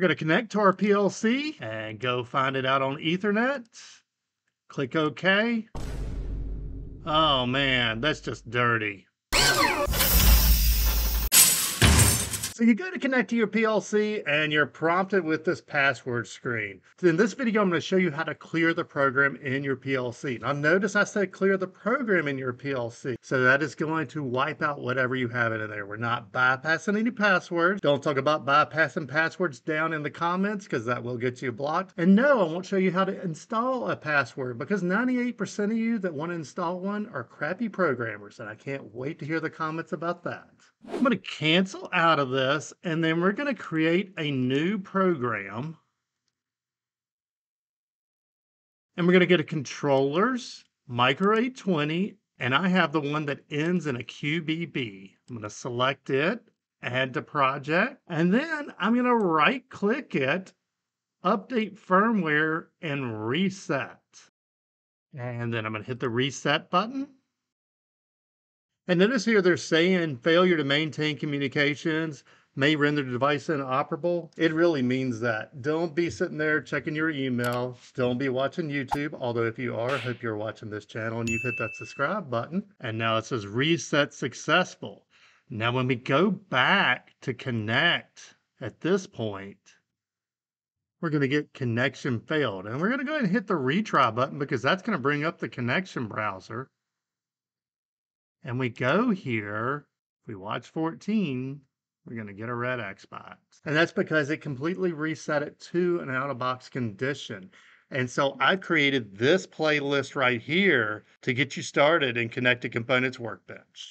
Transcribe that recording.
We're going to connect to our PLC and go find it out on Ethernet. Click OK. Oh man, that's just dirty. So you go to connect to your PLC and you're prompted with this password screen. In this video, I'm going to show you how to clear the program in your PLC. Now notice I said clear the program in your PLC. So that is going to wipe out whatever you have in there. We're not bypassing any passwords. Don't talk about bypassing passwords down in the comments because that will get you blocked. And no, I won't show you how to install a password because 98% of you that want to install one are crappy programmers. And I can't wait to hear the comments about that. I'm going to cancel out of this and then we're going to create a new program. And we're going to go to controllers, micro 820, and I have the one that ends in a QBB. I'm going to select it, add to project, and then I'm going to right click it, update firmware, and reset. And then I'm going to hit the reset button. And notice here they're saying failure to maintain communications may render the device inoperable. It really means that. Don't be sitting there checking your email. Don't be watching YouTube. Although if you are, hope you're watching this channel and you've hit that subscribe button. And now it says reset successful. Now when we go back to connect at this point, we're going to get connection failed. And we're going to go ahead and hit the retry button because that's going to bring up the connection browser and we go here, we watch 14, we're going to get a red Xbox. And that's because it completely reset it to an out of box condition. And so I've created this playlist right here to get you started in Connected Components Workbench.